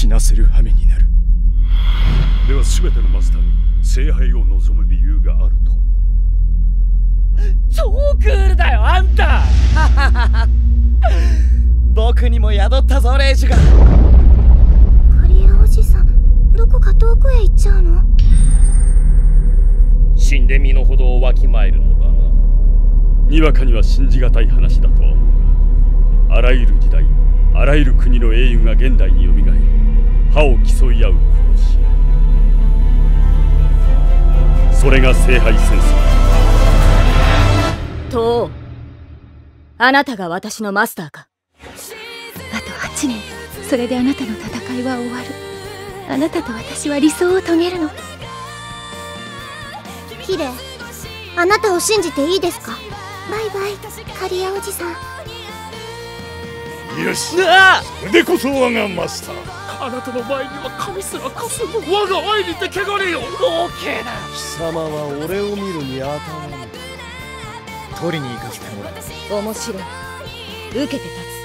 死なせる羽目になる。では全てのマスターに聖杯を望む理由があると。超クールだよあんた。僕にも宿ったぞレイジが。カリアおじさんどこか遠くへ行っちゃうの？死んで身の程をわきまえるのだな。にわかには信じがたい話だとは思うがあらゆる時代あらゆる国の英雄が現代によみがえり歯を競い合う殺し合いそれが聖杯戦争。とうあなたが私のマスターか。あと8年それであなたの戦いは終わる。あなたと私は理想を遂げるの。キレあなたを信じていいですか？バイバイカリアおじさん。よし。あそれでこそ我がマスター。あなたの前には神すらかすむ我が愛にて汚れよ。オーケーだ。貴様は俺を見るに当たらぬ取りに行かせてもらう。面白い。受けて立つ